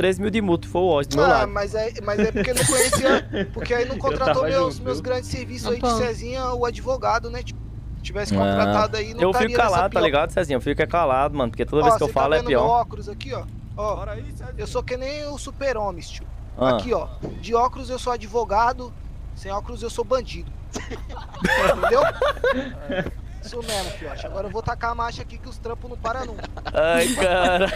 3 mil de multa, foi o Oz do Ah, lado. mas é, mas é porque não conhecia. Porque aí não contratou meus, junto, meus grandes serviços aí de Cezinha, o advogado, né? Tipo, tivesse ah, contratado aí, não eu fico calado, tá ligado, Cezinha? Eu fico é calado, mano, porque toda Ó, vez que eu tá falo é pior. meu pior. óculos aqui, ó. Ó, eu sou que nem o super-homem, tio. Ah, Aqui, ó. De óculos eu sou advogado, sem óculos eu sou bandido. Entendeu? Isso mesmo, fiote. Agora eu vou tacar a marcha aqui que os trampos não param nunca. Ai, cara.